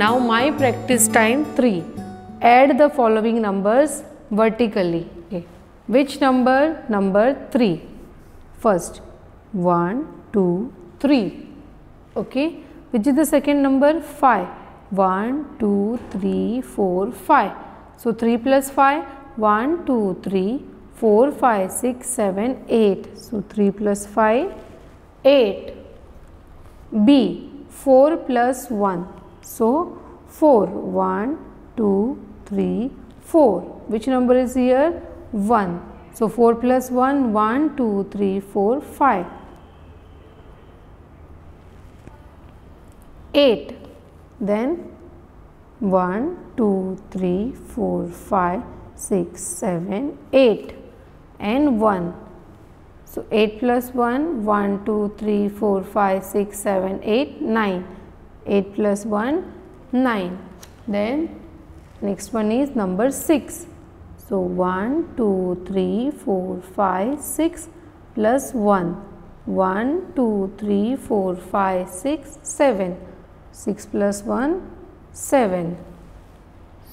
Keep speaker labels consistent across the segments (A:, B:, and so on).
A: Now my practice time 3. Add the following numbers vertically. Okay. Which number? Number 3. First 1, 2, 3. Okay. Which is the second number? 5. 1, 2, 3, 4, 5. So 3 plus 5, 1, 2, 3, 4, 5, 6, 7, 8. So 3 plus 5, 8. B 4 plus 1. So 4, 1, 2, 3, 4. Which number is here? 1. So 4 plus 1, 1, 2, 3, 4, 5. 8. Then 1, 2, 3, 4, 5, 6, 7, 8 and 1. So 8 plus 1, 1, 2, 3, 4, 5, 6, 7, 8, 9. 8 plus 1, 9. Then next one is number 6. So 1, 2, 3, 4, 5, 6 plus 1. 1, 2, 3, 4, 5, 6, 7. 6 plus 1, 7.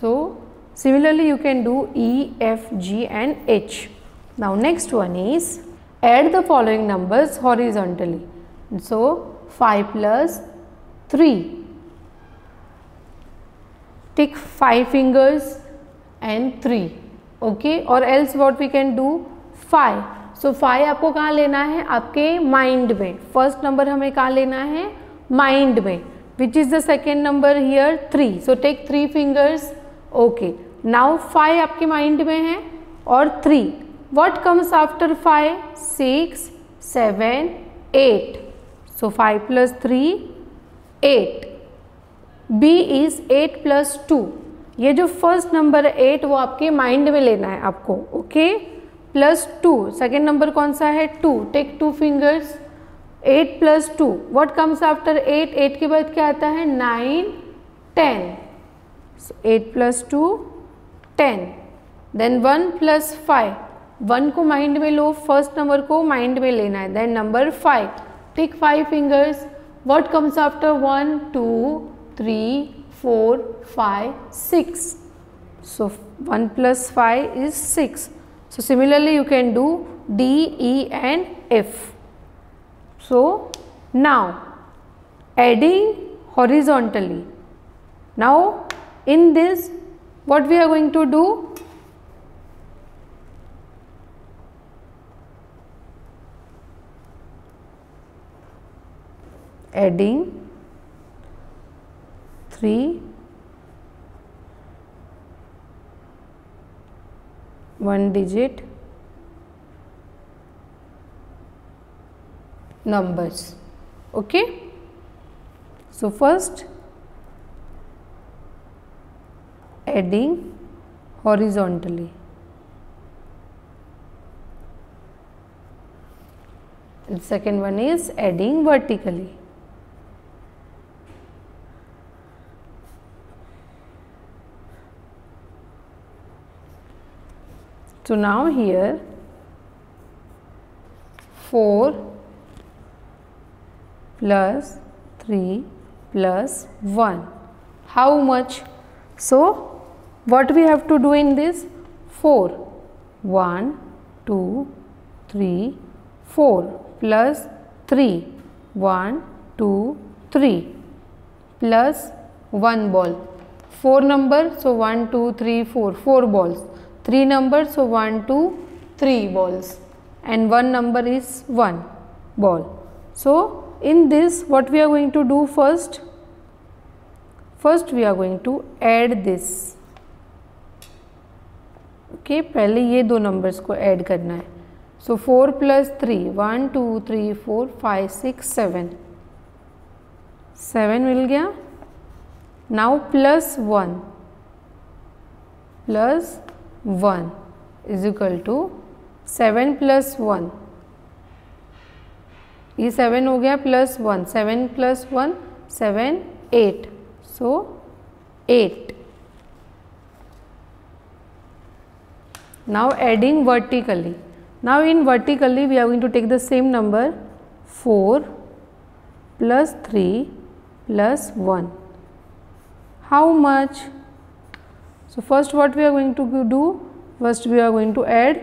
A: So similarly you can do E, F, G and H. Now next one is add the following numbers horizontally. So 5 plus 3. Take 5 fingers and 3. Okay or else what we can do 5. So 5 आपको कहाँ लेना है आपके mind में first number हमें कहाँ लेना है माइंड में which is the second number here 3. So take 3 fingers. Okay. Now 5 आपके माइंड में है और 3 what comes after 5 6 7 8 so 5 plus 3 8 b is 8 plus 2 ये जो फ़र्स्ट नंबर है एट वो आपके माइंड में लेना है आपको okay plus two second number कौन सा है? Two take two fingers eight plus two what comes after eight eight के बाद क्या आता है? Nine ten eight plus two ten then one plus five one को माइंड में लो फ़र्स्ट नंबर को माइंड में लेना है. Then number five take five fingers What comes after 1, 2, 3, 4, 5, 6. So, 1 plus 5 is 6. So, similarly you can do D, E and F. So, now adding horizontally. Now, in this what we are going to do? Adding 3 one digit. Numbers. Okay? So first adding horizontally. And second one is adding vertically So now here 4 plus 3 plus 1. How much? So what we have to do in this? 4. 1, 2, 3, 4 plus 3. 1, 2, 3 plus 1 ball. 4 number. So 1, 2, 3, 4. 4 balls. 3 numbers so 1 2 3 balls and one number is 1 ball so in this what we are going to do first first we are going to add this okay पहले ये दो numbers को add करना है so 4 plus 3 1 2 3 4 5 6 7 7 मिल गया now plus 1 plus 1 is equal to 7 plus 1 ये 7 हो गया plus 1 7 plus 1 7 8 so 8 now adding vertically now in vertically we are going to take the same number 4 plus 3 plus 1 how much So first what we are going to do first we are going to add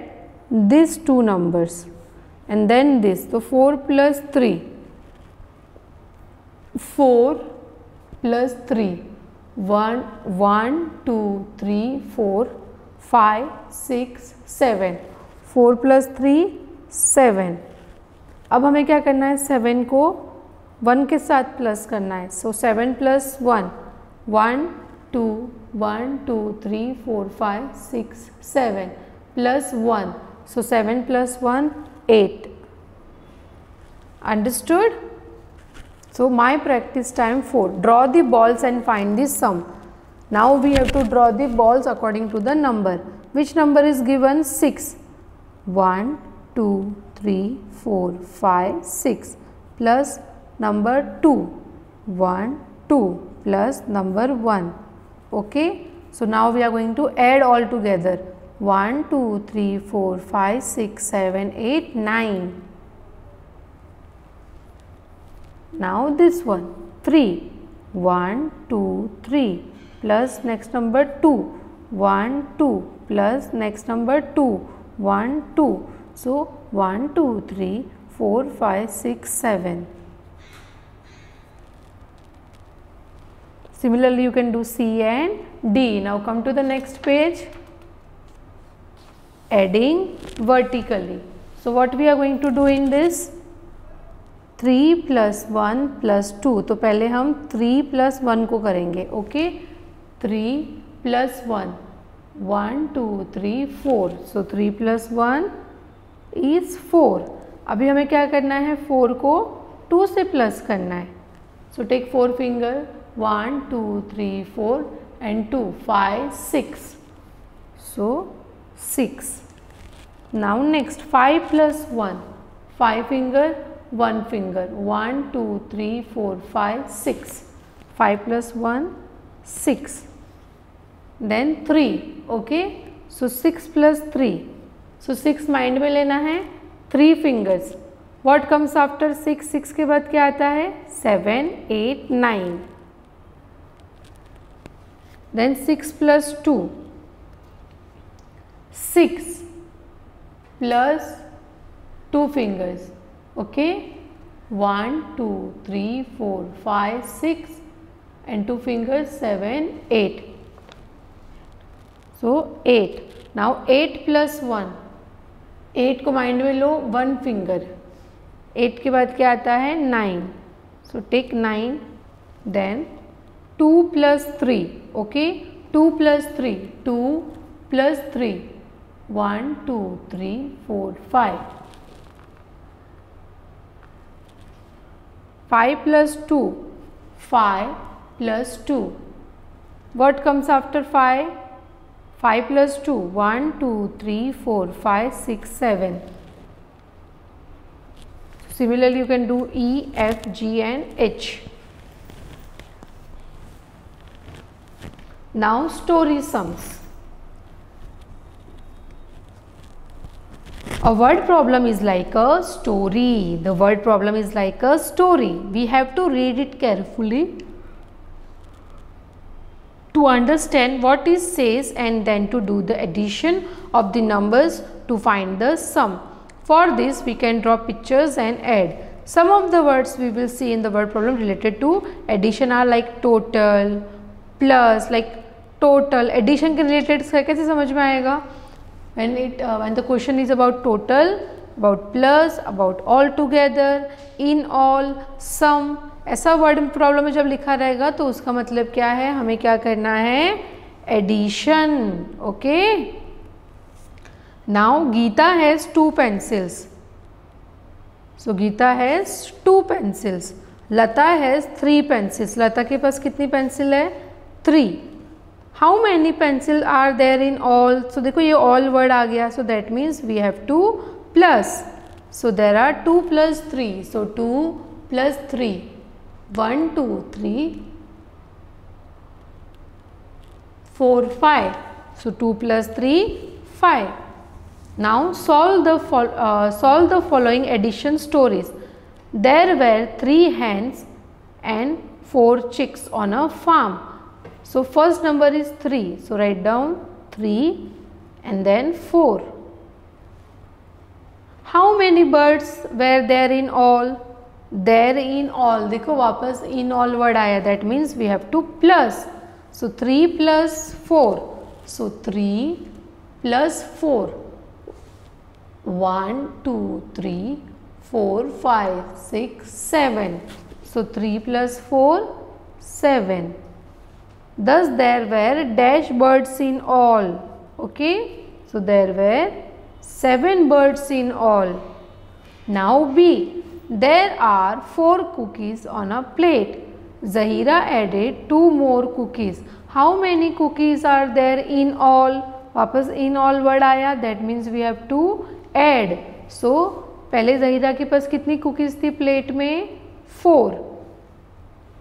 A: these two numbers and then this so 4 plus 3 4 plus 3 1 1 2 3 4 5 6 7 4 plus 3 7 अब हमें क्या करना है 7 को 1 के साथ plus करना है so 7 plus 1 1 2 1, 2, 3, 4, 5, 6, 7 plus 1. So, 7 plus 1, 8. Understood? So, my practice time 4. Draw the balls and find the sum. Now, we have to draw the balls according to the number. Which number is given? 6. 1, 2, 3, 4, 5, 6 plus number 2. 1, 2 plus number 1 okay? So now we are going to add all together. 1, 2, 3, 4, 5, 6, 7, 8, 9. Now this one. 3, 1, 2, 3 plus next number 2, 1, 2 plus next number 2, 1, 2. So 1, 2, 3, 4, 5, 6, 7. Similarly, you can do C and D. Now come to the next page adding vertically. So, what we are going to do in this 3 plus 1 plus 2 तो पहले हम 3 plus 1 को करेंगे okay 3 plus 1 1 2 3 4 so 3 plus 1 is 4 अभी हमें क्या करना है 4 को 2 से प्लस करना है so take four finger one, two, three, four and two, five, six. So, six. Now next, five plus one. Five finger, one finger. One, two, three, four, five, six. Five plus one, six. Then three okay so six plus three so six mind में लेना है three fingers what comes after six six के बाद क्या आता है? Seven eight nine Then 6 plus 2. 6 plus 2 fingers okay 1 2 3 4 5 6 and 2 fingers 7 8 so 8 now 8 plus 1 8 को mind में लो वन फिंगर 8 के बाद क्या आता है 9 so take 9 then 2 plus 3 okay 2 plus 3 2 plus 3 1, 2, 3, 4, 5. 5 plus 2, 5 plus 2. What comes after 5? 5 plus 2, 1, 2, 3, 4, 5, 6, 7. Similarly, you can do E, F, G and H. Now, story sums. A word problem is like a story. The word problem is like a story. We have to read it carefully to understand what it says and then to do the addition of the numbers to find the sum. For this we can draw pictures and add. Some of the words we will see in the word problem related to addition are like total, plus like total. Addition के related कैसे समझ में आएगा? When it when the question is about total, about plus, about all together, in all, sum, ऐसा word problem में जब लिखा रहेगा तो उसका मतलब क्या है? हमें क्या करना है? Addition okay now Geeta has two pencils so Geeta has two pencils Lata has three pencils Lata के पास कितनी पेंसिल है? Three how many pencil are there in all so देखो ये ऑल वर्ड आ गया so that means we have two plus so there are two plus three so two plus three one two three four five so 2 plus 3 5 now solve the uh, solve the following addition stories there were three hens and four chicks on a farm So first number is 3. So write down 3 and then 4. How many birds were there in all? There in all. देखो वापस in all word आया. That means we have to plus. So 3 plus 4. So 3 plus 4. 1, 2, 3, 4, 5, 6, 7. So 3 plus 4, 7. Thus there were dash birds in all. Okay. So there were 7 birds in all. Now B. There are 4 cookies on a plate. Zahira added 2 more cookies. How many cookies are there in all? वापस in all word आया that means we have to add. So पहले जहीरा के पास कितनी cookies थी plate में? 4.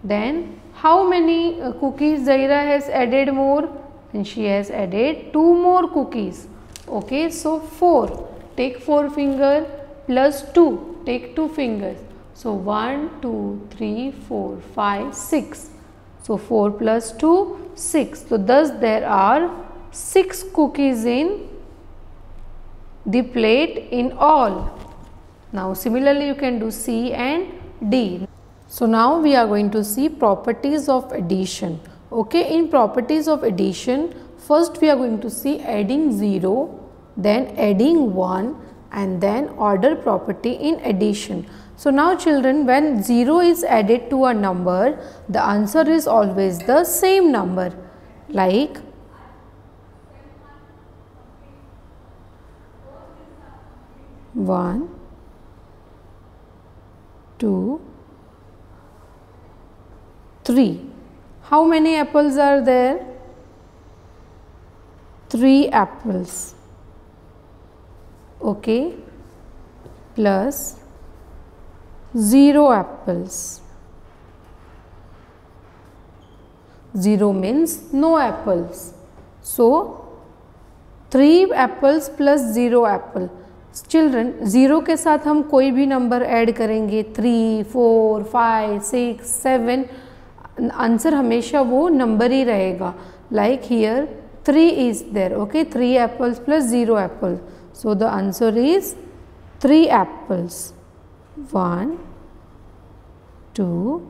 A: Then how many uh, cookies Zaira has added more? And she has added two more cookies. Okay, so 4. Take 4 finger plus 2. Take 2 fingers. So 1, 2, 3, 4, 5, 6. So 4 plus 2, 6. So thus there are 6 cookies in the plate in all. Now similarly you can do C and D. So now we are going to see properties of addition. Okay, in properties of addition, first we are going to see adding 0, then adding 1 and then order property in addition. So now children when 0 is added to a number, the answer is always the same number like one, two, 3. How many apples are there? 3 apples. Okay. Plus 0 apples. 0 means no apples. So, 3 apples plus 0 apple. Children zero के साथ हम कोई भी number add करेंगे three four five six seven answer हमेशा वो number ही रहेगा। Like here three is there okay three apples plus zero apple so the answer is three apples one two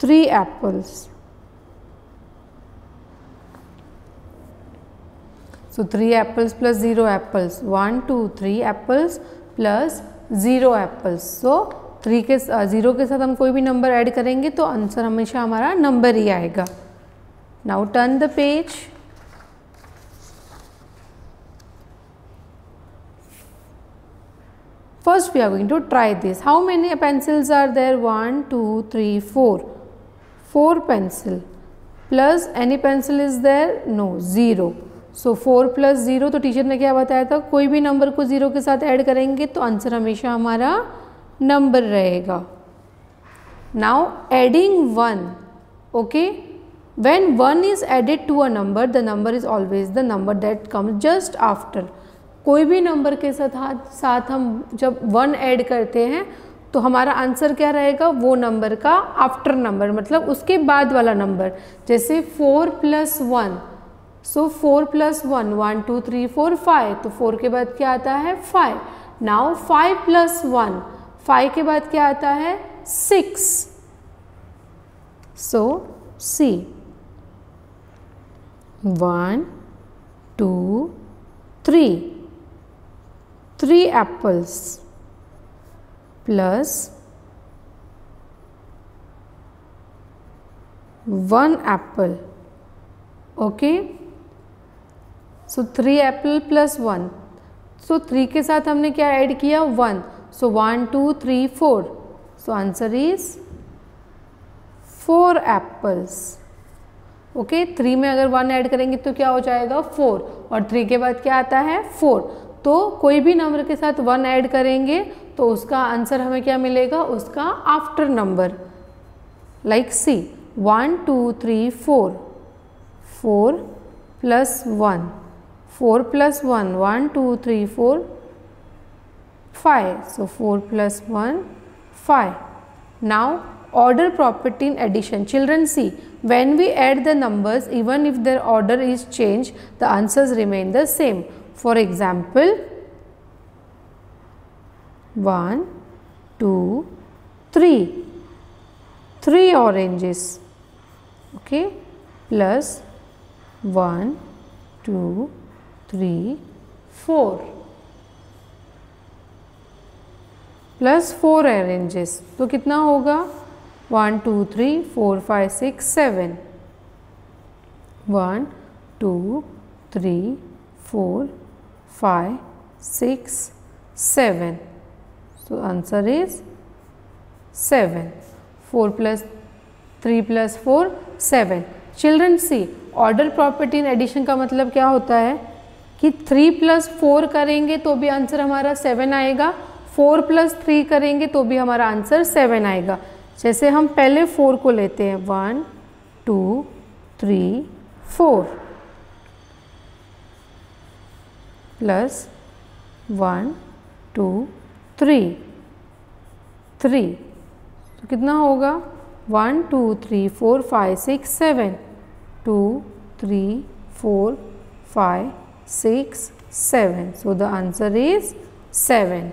A: three apples so 3 apples plus 0 apples. 1 2 3 apples plus 0 apples. So three के zero के साथ हम कोई भी number add करेंगे तो answer हमेशा हमारा नंबर ही आएगा। Now turn the page first we are going to try this. How many pencils are there? 1 2 3 4 4 pencil. Plus any pencil is there? No 0 so 4 plus 0 तो टीचर ने क्या बताया था? कोई भी नंबर को 0 के साथ ऐड करेंगे तो आंसर हमेशा हमारा नंबर रहेगा। Now adding one okay when one is added to a number the number is always the number that comes just after कोई भी नंबर के साथ साथ हम जब वन ऐड करते हैं तो हमारा आंसर क्या रहेगा? वो नंबर का आफ्टर नंबर मतलब उसके बाद वाला नंबर जैसे four plus one so four plus one one two three four five तो फोर के बाद क्या आता है? Five now five plus one five के बाद क्या आता है? Six. So see one two three three apples plus one apple okay so three apple plus one so three के साथ हमने क्या ऐड किया? One So 1, 2, 3, 4. So answer is 4 apples. Okay okay, three में अगर वन ऐड करेंगे तो क्या हो जाएगा? फोर और थ्री के बाद क्या आता है? फोर तो कोई भी नंबर के साथ वन ऐड करेंगे तो उसका आंसर हमें क्या मिलेगा? उसका after number like see one two three four four plus one four plus one one two three four 5. So 4 plus 1, 5. Now order property in addition children see when we add the numbers even if their order is changed the answers remain the same for example 1 2 3 3 oranges okay plus 1 2 3 4 plus four oranges तो कितना होगा? One two three four five six seven one two three four five six seven so answer is seven four plus three plus four seven children see order property in addition का मतलब क्या होता है? कि three plus four करेंगे तो भी answer हमारा सेवन आएगा। फोर प्लस थ्री करेंगे तो भी हमारा आंसर सेवन आएगा। जैसे हम पहले फोर को लेते हैं, one, two, three, four. Plus one, two, three. Three. तो कितना होगा? One, two, three, four, five, six, seven. Two, three, four, five, six, seven. So the answer is seven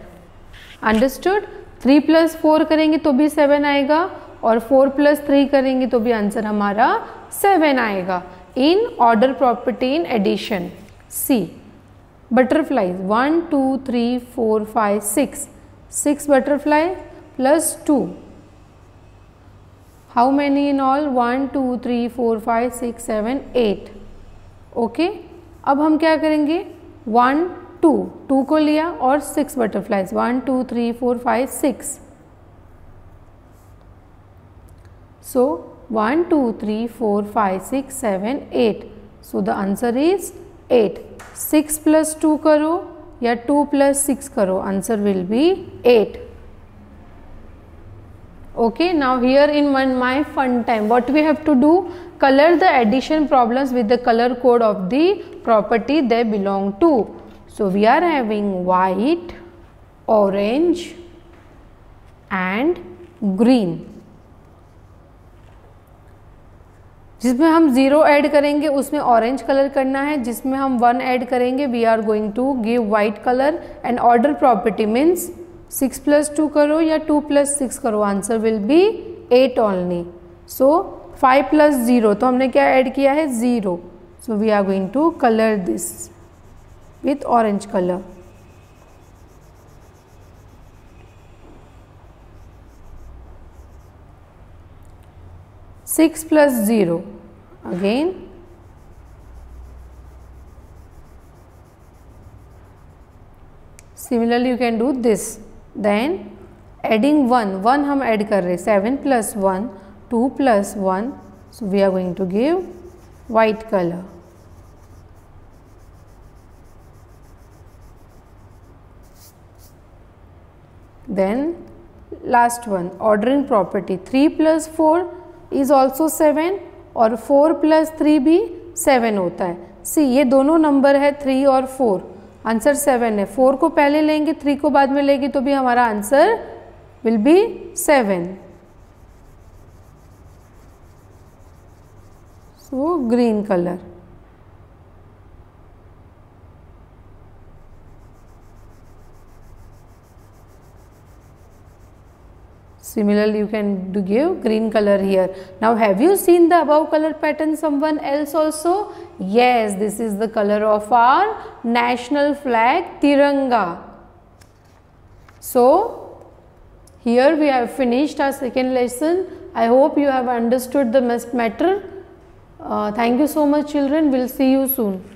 A: understood three plus four करेंगे तो भी seven आएगा और four plus three करेंगे तो भी आंसर हमारा सेवन आएगा. In order property in addition see butterfly one two three four five six six butterfly plus two how many in all one two three four five six seven eight okay अब हम क्या करेंगे? One two to को लिया और six butterflies one two three four five six so one two three four five six seven eight so the answer is eight six plus two करो या two plus six करो answer will be eight okay now here in one my fun time what we have to do color the addition problems with the color code of the property they belong to So, we are having white, orange and green. जिसमें हम zero add करेंगे उसमें orange colour करना है। जिसमें हम one add करेंगे we are going to give white colour and order property means six plus two करो या टू प्लस सिक्स करो। Answer will be eight only so five plus zero तो हमने क्या ऐड किया है? Zero so we are going to colour this with orange color. Six plus zero again similarly you can do this then adding 1 1 हम add कर रहे 7 plus 1 2 plus 1 so we are going to give white color Then, last one, ordering property. 3 plus 4 is also 7 और 4 plus 3 भी 7 होता है। See ये दोनों number है 3 और 4 आंसर 7 है। 4 को पहले लेंगे 3 को बाद में लेंगे तो भी हमारा answer will be 7 so green colour Similarly, you can give green color here. Now, have you seen the above color pattern someone else also? Yes, this is the color of our national flag Tiranga. So, here we have finished our second lesson. I hope you have understood the matter. Uh, thank you so much children. We will see you soon.